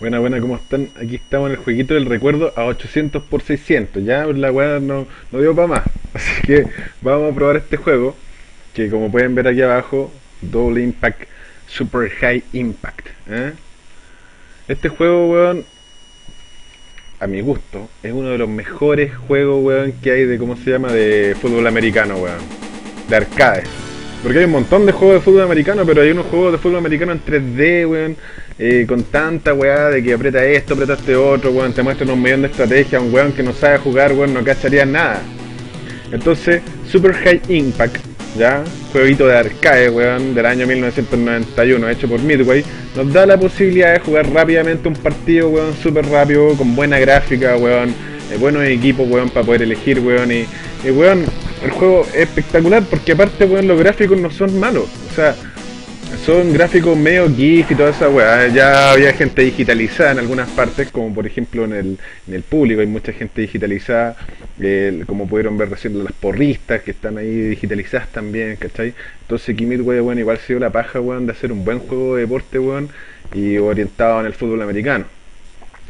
Buena, buena, ¿cómo están? Aquí estamos en el jueguito del recuerdo a 800 por 600. Ya la weá no, no dio para más. Así que vamos a probar este juego. Que como pueden ver aquí abajo, Double Impact Super High Impact. ¿eh? Este juego, weón, a mi gusto, es uno de los mejores juegos, weón, que hay de, ¿cómo se llama? De fútbol americano, weón. De arcade. Porque hay un montón de juegos de fútbol americano, pero hay unos juegos de fútbol americano en 3D, weón, eh, con tanta weá de que aprieta esto, aprieta este otro, weón, te muestran un millón de estrategias, un weón que no sabe jugar, weón, no cacharía nada. Entonces, Super High Impact, ¿ya? Jueguito de arcade, weón, del año 1991, hecho por Midway, nos da la posibilidad de jugar rápidamente un partido, weón, súper rápido, con buena gráfica, weón, eh, buenos equipos, weón, para poder elegir, weón, y, y weón, el juego es espectacular porque aparte, weón, los gráficos no son malos. O sea, son gráficos medio GIF y toda esa weá. Ya había gente digitalizada en algunas partes, como por ejemplo en el, en el público hay mucha gente digitalizada, eh, como pudieron ver recién las porristas que están ahí digitalizadas también, ¿cachai? Entonces Midway, weón, igual se dio la paja, weón, de hacer un buen juego de deporte, weón, y orientado en el fútbol americano.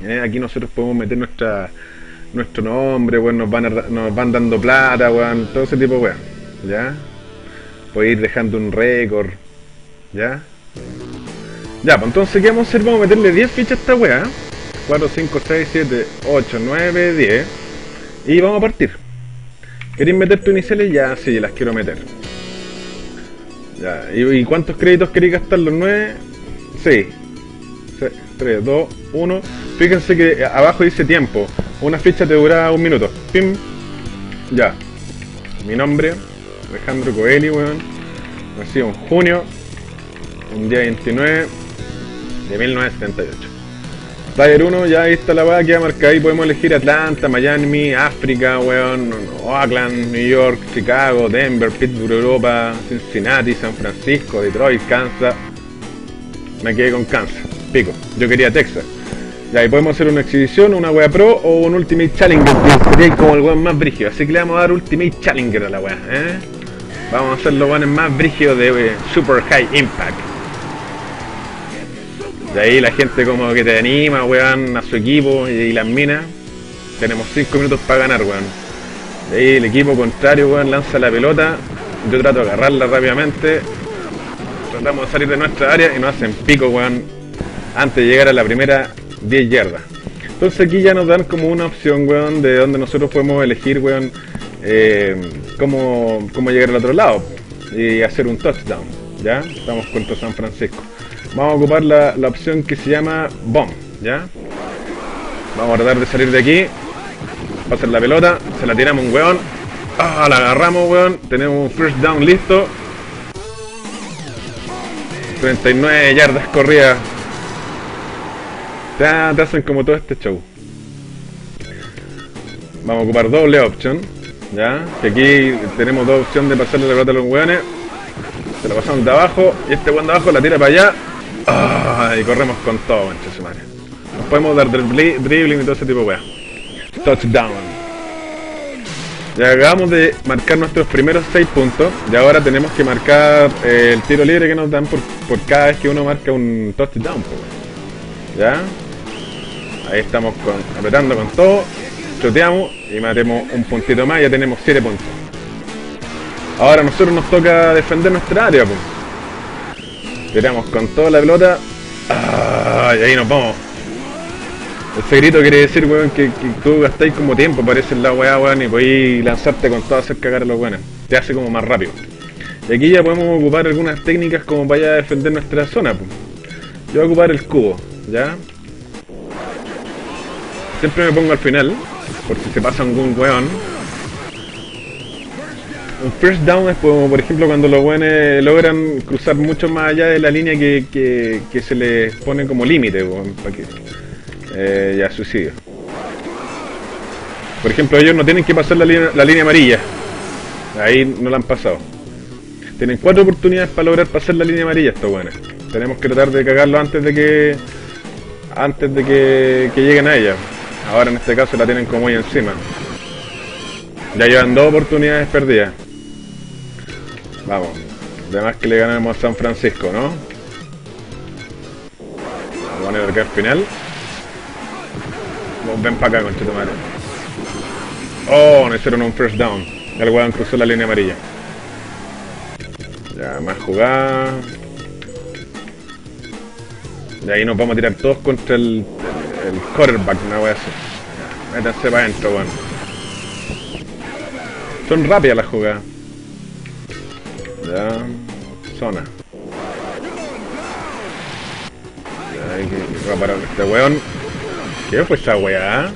Eh, aquí nosotros podemos meter nuestra nuestro nombre, weón, nos van, a- nos van dando plata, weón, todo ese tipo de weón, ¿ya? Puede ir dejando un récord, ¿ya? Ya, pues entonces, ¿qué vamos a hacer? Vamos a meterle 10 fichas a esta weá, 4, 5, 6, 7, 8, 9, 10, y vamos a partir. ¿Queréis meter tus iniciales? Ya, sí, las quiero meter. Ya, ¿y, cuántos créditos queréis gastar los 9? Sí, 3, 2, 1. Fíjense que abajo dice tiempo. Una ficha te dura un minuto. Pim. Ya. Mi nombre, Alejandro Coeli, weón. Nacido en junio, un día 29 de 1978. Player 1, ya ahí está la weá que va marcada ahí. Podemos elegir Atlanta, Miami, África, weón, Oakland, New York, Chicago, Denver, Pittsburgh, Europa, Cincinnati, San Francisco, Detroit, Kansas. Me quedé con Kansas. Pico. Yo quería Texas. Y podemos hacer una exhibición, una wea pro o un Ultimate Challenger, que como el weón más brígido. Así que le vamos a dar Ultimate Challenger a la wea, ¿eh? Vamos a hacer los weones más brígidos de eh, Super High Impact. De ahí la gente como que te anima, weón, a su equipo y, y las minas. Tenemos 5 minutos para ganar, weón. De ahí el equipo contrario, weón, lanza la pelota. Yo trato de agarrarla rápidamente. Tratamos de salir de nuestra área y nos hacen pico, weón, antes de llegar a la primera 10 yardas. Entonces aquí ya nos dan como una opción, weón, de donde nosotros podemos elegir, weón, eh, cómo, cómo llegar al otro lado y hacer un touchdown, ¿ya? Estamos contra San Francisco. Vamos a ocupar la, la opción que se llama Bomb, ¿ya? Vamos a tratar de salir de aquí, pasar la pelota, se la tiramos a un weón, ah, la agarramos, weón, tenemos un first down listo, 39 yardas corridas. Te, te hacen como todo este show. Vamos a ocupar doble option. Ya, que aquí tenemos dos opciones de pasarle la pelota a los weones. Se la pasamos de abajo y este weón de abajo la tira para allá. Y corremos con todo, mancha. Nos podemos dar dribbling y todo ese tipo de weas. Touchdown. Ya acabamos de marcar nuestros primeros 6 puntos y ahora tenemos que marcar eh, el tiro libre que nos dan por, por cada vez que uno marca un touchdown. ¿Ya? Ahí estamos apretando con todo, choteamos y matemos un puntito más, ya tenemos 7 puntos. Ahora a nosotros nos toca defender nuestra área. Pues. Tiramos con toda la pelota. Y ahí nos vamos. Ese grito quiere decir, weón, que, tú gastáis como tiempo, parece la weá, weón, y podéis lanzarte con todo a hacer cagar a los weones. Te hace como más rápido. Y aquí ya podemos ocupar algunas técnicas como para ya defender nuestra zona. pues. Yo voy a ocupar el cubo, ¿ya? Siempre me pongo al final, por si se pasa algún weón. Un first down es como, por ejemplo, cuando los weones logran cruzar mucho más allá de la línea que, que- se les pone como límite, weón, para que eh, ya suicidio. Por ejemplo, ellos no tienen que pasar la línea, la línea amarilla. Ahí no la han pasado. Tienen cuatro oportunidades para lograr pasar la línea amarilla estos weones. Tenemos que tratar de cagarlo antes de que antes de que lleguen a ella. Ahora en este caso la tienen como ahí encima. Ya llevan dos oportunidades perdidas. Vamos. Además que le ganamos a San Francisco, ¿no? Vamos a al final. Ven para acá, concha tu madre. Oh, no hicieron un first down. El weón cruzó la línea amarilla. Ya, más jugada. De ahí nos vamos a tirar todos contra el, el, quarterback, una wea así. Métanse para adentro, weón. Son rápidas las jugadas. Ya, zona. Ya, hay que reparar este weón. ¿Qué fue esa weá?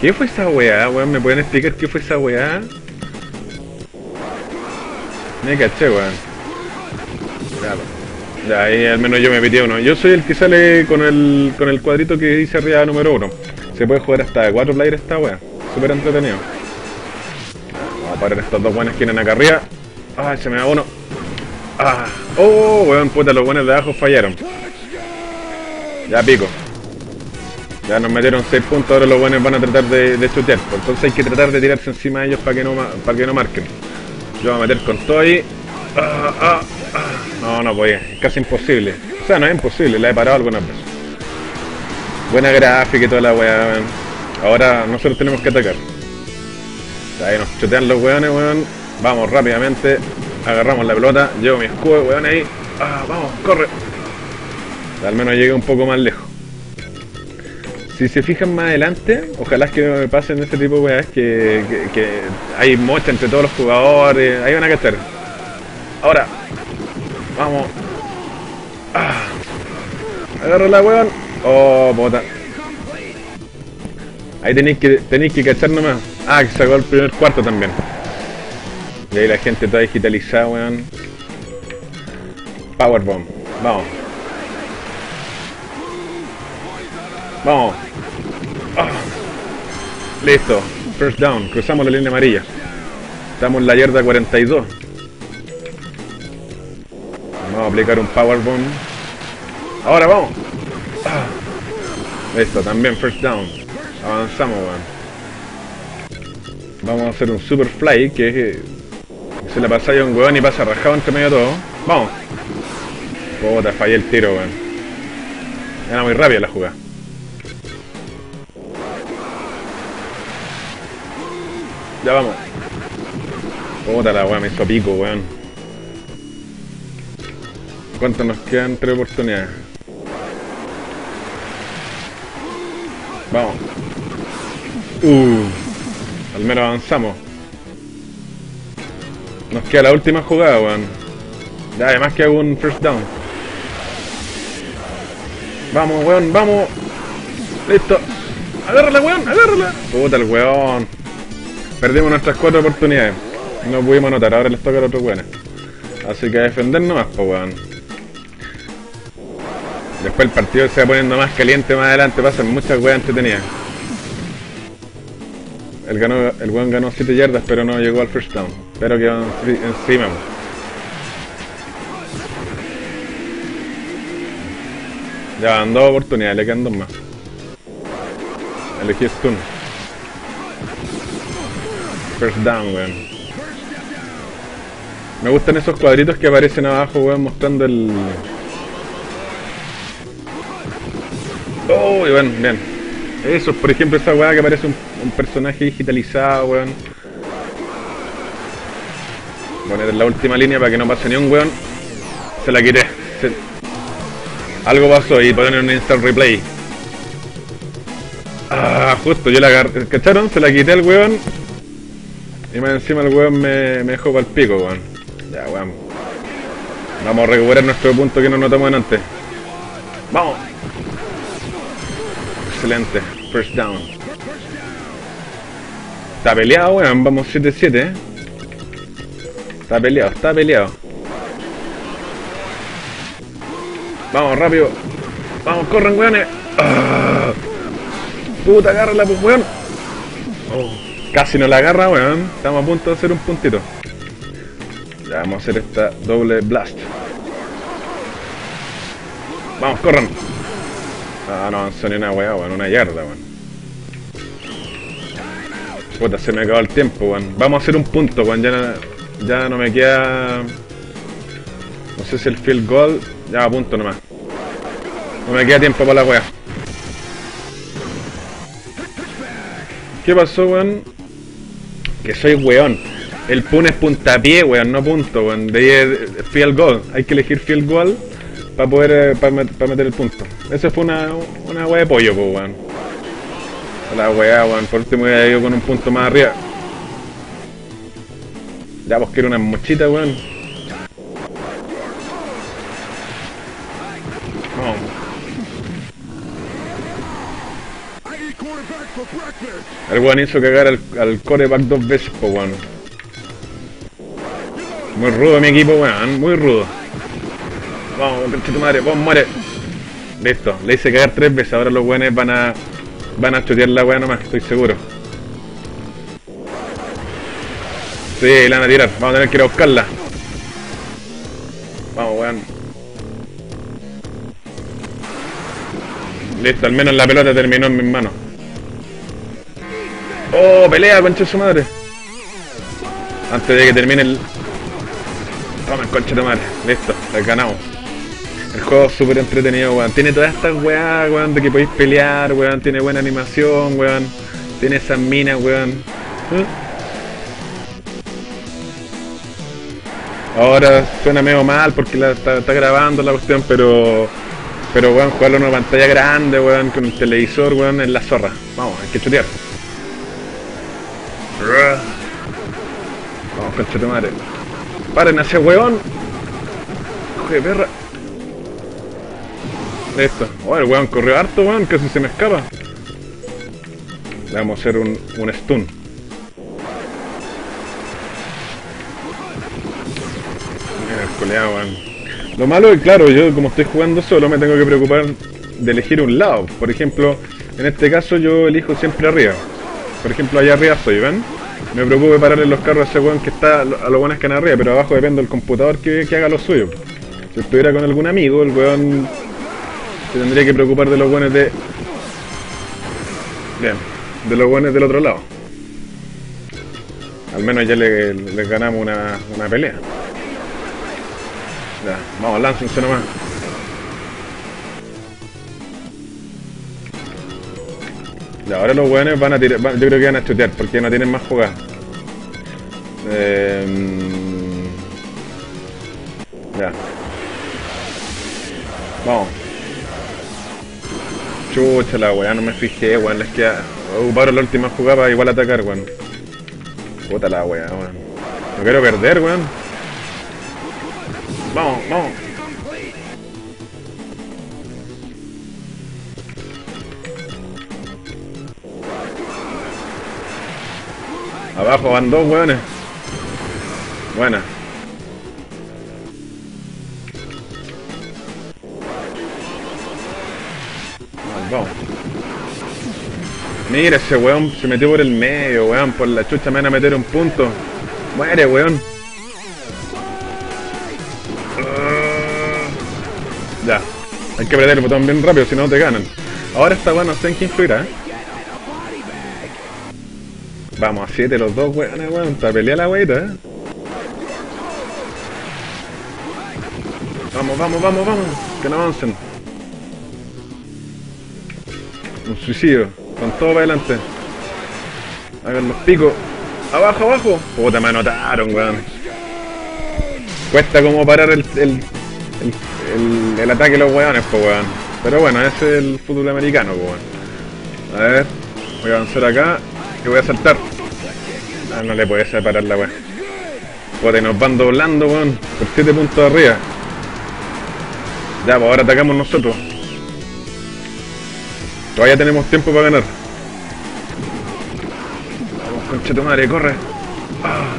¿Qué fue esa weá, weón? ¿Me pueden explicar qué fue esa weá? Me caché, weón. Ya, ahí al menos yo me metí uno. Yo soy el que sale con el, con el cuadrito que dice arriba número uno. Se puede jugar hasta cuatro players esta weá. Súper entretenido. Vamos a parar estos dos buenos que vienen acá arriba. Ah, se me da uno. Ah, oh, weón, puta, los buenos de abajo fallaron. Ya pico. Ya nos metieron 6 puntos, ahora los buenos van a tratar de, de chutear. Entonces hay que tratar de tirarse encima de ellos para que no para que no marquen. Yo voy a meter con todo ahí. Ah, ah, ah. No, no podía. Es casi imposible. O sea, no es imposible, la he parado algunas veces. Buena gráfica y toda la weá. Ahora nosotros tenemos que atacar. Ahí nos chotean los weones, weón. Vamos rápidamente. Agarramos la pelota. Llevo mi escudo, weón, ahí. Ah, vamos, corre. Al menos llegué un poco más lejos. Si se fijan más adelante, ojalá que me pasen ese tipo de weas que, que, que hay mocha entre todos los jugadores. Ahí van a cachar. Ahora. Vamos. Ah. Agárrala, weón. Oh, bota. Ahí tenéis que, tenéis que cachar nomás. Ah, que sacó el primer cuarto también. Y ahí la gente toda digitalizada, weón. Powerbomb. Vamos. Vamos. Ah. Listo. First down. Cruzamos la línea amarilla. Estamos en la yarda 42. Vamos a aplicar un powerbomb. Ahora vamos. Ah. Listo, también first down. Avanzamos, weón. Vamos a hacer un super fly que que se la pasa a un weón y pasa rajado entre medio de todo. Vamos. Puta, fallé el tiro, weón. Era muy rápida la jugada. Ya vamos. Puta la weá, me hizo pico, weón. ¿Cuánto nos quedan? Tres oportunidades. Vamos. Uh, al menos avanzamos. Nos queda la última jugada, weón. Ya, además que hago un first down. Vamos, weón, vamos. Listo. Agárrala, weón, agárrala. Puta el weón. Perdimos nuestras cuatro oportunidades. No pudimos anotar, ahora les toca a los otros weones. Así que a defender pues weón. Después el partido se va poniendo más caliente más adelante, pasan muchas weas entretenidas. El, ganó, el weón ganó 7 yardas, pero no llegó al first down. Pero quedó encima. Ya van dos oportunidades, le quedan dos más. Elegí stun. First down, weón. Me gustan esos cuadritos que aparecen abajo, weón, mostrando el... Oh, weón, bien. Eso, por ejemplo, esa weá que aparece un, un personaje digitalizado, weón. Poner en la última línea para que no pase ni un weón. Se la quité. Algo pasó y ponen un instant replay. Ah, justo, yo la agarré. ¿Cacharon? Se la quité al weón. Y más encima el weón me, me dejó para el pico, weón. Ya, weón. Vamos a recuperar nuestro punto que no notamos antes. ¡Vamos! Excelente. First down. Está peleado, weón. Vamos 7-7, eh. Está peleado, está peleado. Vamos, rápido. Vamos, corren, weones. Ah. Puta, agárrala, pues, weón. Oh. Casi no la agarra, weón. Estamos a punto de hacer un puntito. Ya vamos a hacer esta doble blast. Vamos, corran. Ah, no avanzó ni una weá, weón. Una yarda, weón. Puta, se me acabó el tiempo, weón. Vamos a hacer un punto, weón. Ya no, ya no me queda... No sé si el field goal... Ya punto nomás. No me queda tiempo para la weá. ¿Qué pasó, weón? Que soy weón. El pun es puntapié, weón, no punto, weón. De ahí es field goal. Hay que elegir field goal para poder para meter el punto. Esa fue una, una wea de pollo, pues, weón. La weá, weón. Por último hubiera ido con un punto más arriba. Ya, pues quiero una mochita, weón. El weón hizo cagar al, al coreback dos veces, pues, weón. Muy rudo mi equipo, weón. Muy rudo. Vamos, tu madre, vos muere. Listo, le hice cagar tres veces. Ahora los weones van a. Van a chutear la weá nomás, estoy seguro. Sí, la van a tirar. Vamos a tener que ir a buscarla. Vamos, weón. Listo, al menos la pelota terminó en mis manos. Oh, pelea, concha de su madre. Antes de que termine el. Toma, concha de madre. Listo, la ganamos. El juego es súper entretenido, weón. Tiene todas estas weas, weón, de que podéis pelear, weón. Tiene buena animación, weón. Tiene esas minas, weón. ¿Eh? Ahora suena medio mal porque está, grabando la cuestión, pero... Pero, weón, jugarlo en una pantalla grande, weón, con un televisor, weón, en la zorra. Vamos, hay que chutear. Vamos, concha de madre. Paren a ese weón. Hijo perra. Listo. Oh, el weón corrió harto, weón, casi se me escapa. Le vamos a hacer un, un stun. Mira el coleado, weón. Lo malo es, claro, yo como estoy jugando solo me tengo que preocupar de elegir un lado. Por ejemplo, en este caso yo elijo siempre arriba. Por ejemplo, allá arriba estoy, ¿ven? Me preocupo de pararle los carros a ese weón que está a los buenos que están arriba, pero abajo depende del computador que, que haga lo suyo. Si estuviera con algún amigo, el weón se tendría que preocupar de los buenos de... Bien, de los buenos del otro lado. Al menos ya le, le ganamos una, una pelea. Ya, vamos, láncense nomás. Ya, ahora los buenos van a tirar, yo creo que van a chutear porque no tienen más jugadas. Eh, ya. Vamos. Chucha la weá, no me fijé, weón. Les queda. Ocuparon la última jugada para igual atacar, weón. Puta la weá, weón. No quiero perder, weón. Vamos, vamos. Abajo van dos weones. Buena. Vamos. Mira ese weón se metió por el medio, weón. Por la chucha me van a meter un punto. Muere, weón. Uh, ya. Hay que apretar el botón bien rápido, si no te ganan. Ahora esta weón no sé en quién influirá, ¿eh? Vamos, a 7 los dos, weones, weón. Está pelea la weita, ¿eh? Vamos, vamos, vamos, vamos. Que no avancen. Un suicidio. Con todo para adelante. Hagan los picos. Abajo, abajo. Puta, me anotaron, weón. Cuesta como parar el, el, el, el, ataque de los weones, pues, weón. Pero bueno, ese es el fútbol americano, pues, weón. A ver. Voy a avanzar acá. Y voy a saltar. Ah, no le puede separar la weón. Puta, y nos van doblando, weón. Por 7 puntos arriba. Ya, pues ahora atacamos nosotros. Todavía tenemos tiempo para ganar. Vamos, concha tu madre, corre. Ah.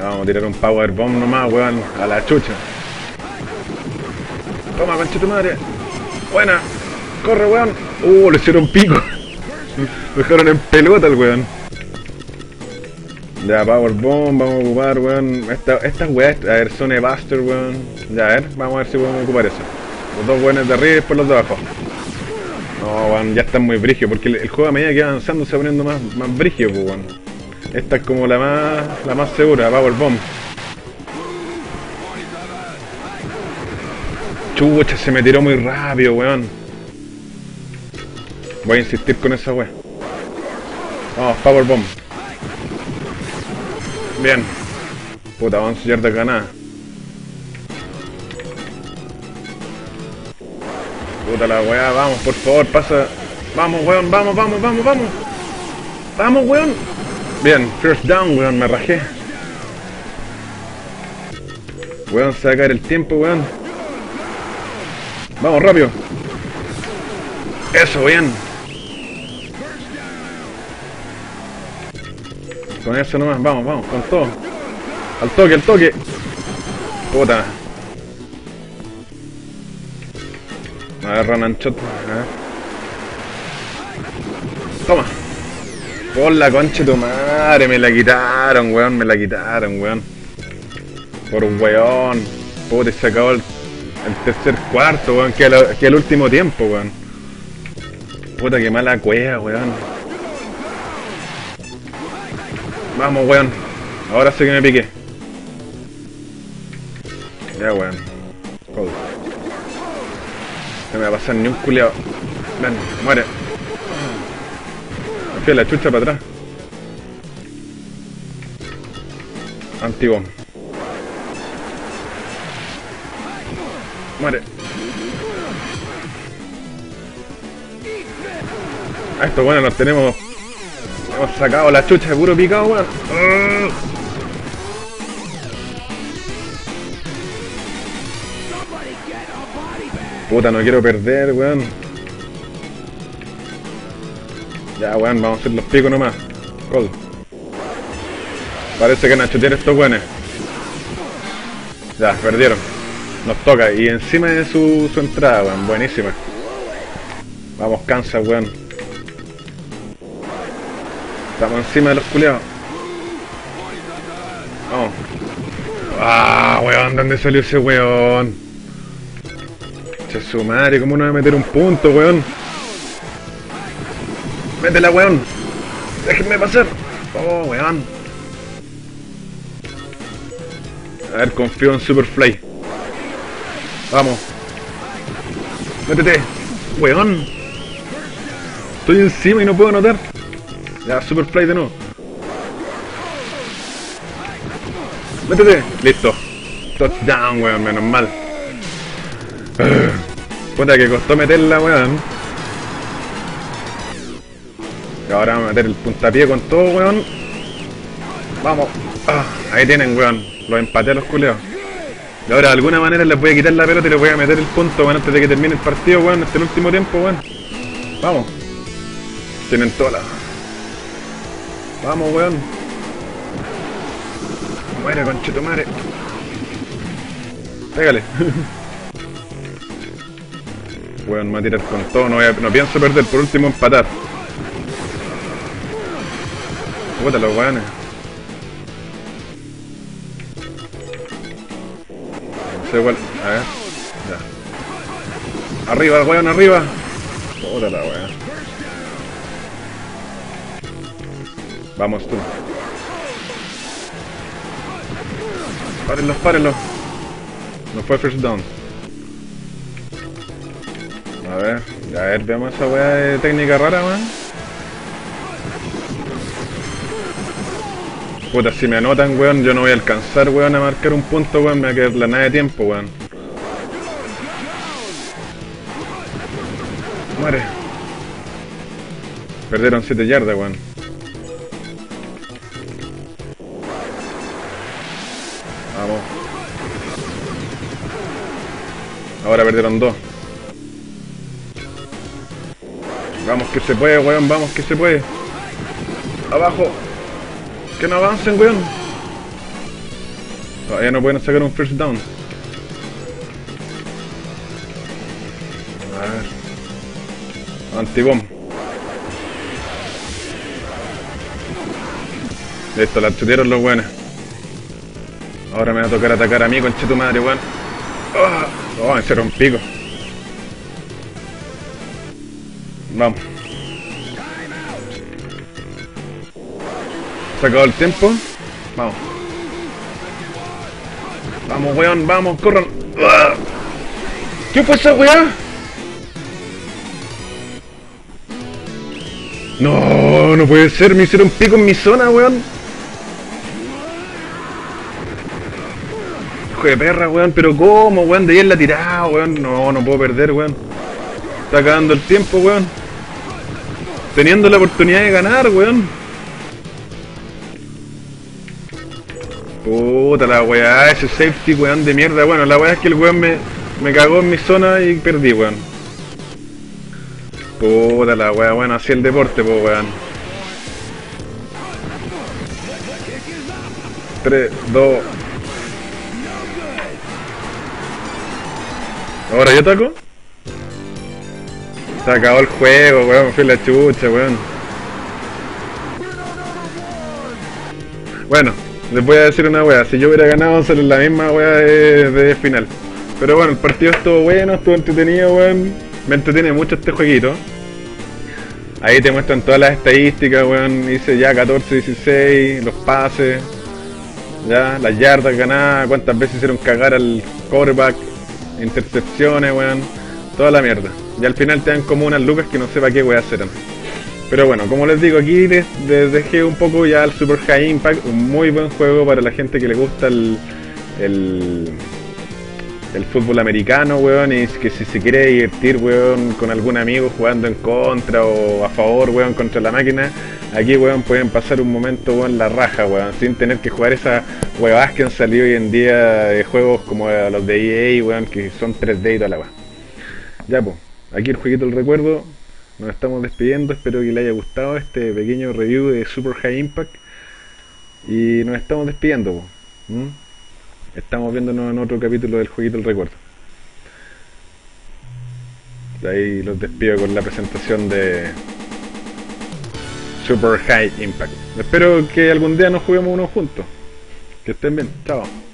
Vamos a tirar un power bomb nomás, weón. A la chucha. Toma, concha tu madre. Buena. Corre, weón. Uh, le hicieron pico. Lo dejaron en pelota el weón. Ya, Power Bomb, vamos a ocupar, weón. Esta, estas weas, a ver, son Buster, weón. Ya, a ver, vamos a ver si podemos ocupar eso. Los dos weones de arriba y después los de abajo. No, weón, ya están muy brigio, porque el, juego a medida que va avanzando se va poniendo más, más brigio, pues, weón. Esta es como la más, la más segura, Power Bomb. Chucha, se me tiró muy rápido, weón. Voy a insistir con esa wea. Vamos, Power Bomb. Bien. Puta, 11 yardas ganadas. Puta la weá, vamos, por favor, pasa. Vamos, weón, vamos, vamos, vamos, vamos. Vamos, weón. Bien, first down, weón, me rajé. Weón, se va a caer el tiempo, weón. Vamos, rápido. Eso, bien. Con eso nomás, vamos, vamos, con todo. Al toque, al toque. Puta. A ver. Toma. Por la concha de tu madre, me la quitaron, weón, me la quitaron, weón. Por un weón. Puta, se acabó el, el tercer cuarto, weón, que el, que el último tiempo, weón. Puta, que mala cueva, weón. Vamos, weón. Ahora sí que me piqué. Ya, weón. No me va a pasar ni un culeado. Ven, muere. Me la chucha para atrás. Antibom. Muere. A estos bueno los tenemos. Hemos sacado la chucha de puro picado, weón. Ah. Puta, no quiero perder, weón. Ya, weón, vamos a hacer los picos nomás. Gol. Parece que a chutear estos weones. Ya, perdieron. Nos toca. Y encima de su, su entrada, weón. Buenísima. Vamos, cansa, weón. Estamos encima de los culiados. Vamos. Ah, weón, ¿dónde salió ese weón? Che su madre, ¿cómo no va a meter un punto, weón? Métela, weón. Déjenme pasar. Oh, weón. A ver, confío en Superfly. Vamos. Métete. Weón. Estoy encima y no puedo anotar. Ya, Superfly de nuevo. Métete. Listo. Touchdown, weón, menos mal. Puta que costó meterla, weón. Y ahora vamos a meter el puntapié con todo, weón. Vamos. Ah, ahí tienen, weón. Los empaté a los culeos. Y ahora de alguna manera les voy a quitar la pelota y les voy a meter el punto, weón, antes de que termine el partido, weón. Este es el último tiempo, weón. Vamos. Tienen toda la... Vamos, weón. Muere, conchetumare. Pégale. weón, me voy a con todo. No, no pienso perder. Por último, empatar. Puta, los weones. No sé cuál. A ver. Ya. Arriba, weón, arriba. Puta weón. Vamos tú. Párenlos, párenlos. No fue first down. A ver, a ver, veamos esa weá de técnica rara, weón. Puta, si me anotan, weón, yo no voy a alcanzar, weón, a marcar un punto, weón, me va a quedar la nada de tiempo, weón. Muere. Perdieron 7 yardas, weón. Vamos. Ahora perdieron 2. Vamos que se puede, weón, vamos que se puede. Abajo. Que no avancen, weón. Todavía no pueden sacar un first down. A ver. Antibomb. Listo, la chutearon los weones. Ahora me va a tocar atacar a mí, conche tu madre, weón. Ah, Oh, me hicieron pico. Vamos. Se acabó el tiempo. Vamos. Vamos, weón, vamos, corran. ¿Qué fue esa weá? No, no puede ser, me hicieron pico en mi zona, weón. Hijo de perra, weón, pero ¿cómo, weón? De ahí en la tirada, weón. No, no puedo perder, weón. Está acabando el tiempo, weón. Teniendo la oportunidad de ganar, weón. Puta la weá, ese safety, weón, de mierda. Bueno, la weá es que el weón me, me cagó en mi zona y perdí, weón. Puta la weá, bueno, así el deporte, pues weón. 3, 2. ¿Ahora yo toco? Se acabó el juego, weón, fui la chucha, weón. Bueno, les voy a decir una weá, si yo hubiera ganado sale la misma weá de, de final. Pero bueno, el partido estuvo bueno, estuvo entretenido, weón. Me entretiene mucho este jueguito. Ahí te muestran todas las estadísticas, weón. Dice ya 14, 16, los pases, ya, las yardas ganadas, cuántas veces hicieron cagar al quarterback, intercepciones, weón. Toda la mierda. Y al final te dan como unas lucas que no sé para qué weá serán. Pero bueno, como les digo, aquí les, les, dejé un poco ya el Super High Impact, un muy buen juego para la gente que le gusta el, el, fútbol americano, weón, y que si se quiere divertir, weón, con algún amigo jugando en contra o a favor, weón, contra la máquina, aquí, weón, pueden pasar un momento, weón, la raja, weón, sin tener que jugar esas huevadas que han salido hoy en día de juegos como los de EA, weón, que son 3D y toda la weá. Ya, pues, aquí el jueguito del recuerdo, nos estamos despidiendo, espero que le haya gustado este pequeño review de Super High Impact. Y nos estamos despidiendo. Estamos viéndonos en otro capítulo del Jueguito del Recuerdo. De ahí los despido con la presentación de Super High Impact. Espero que algún día nos juguemos uno juntos. Que estén bien. Chao.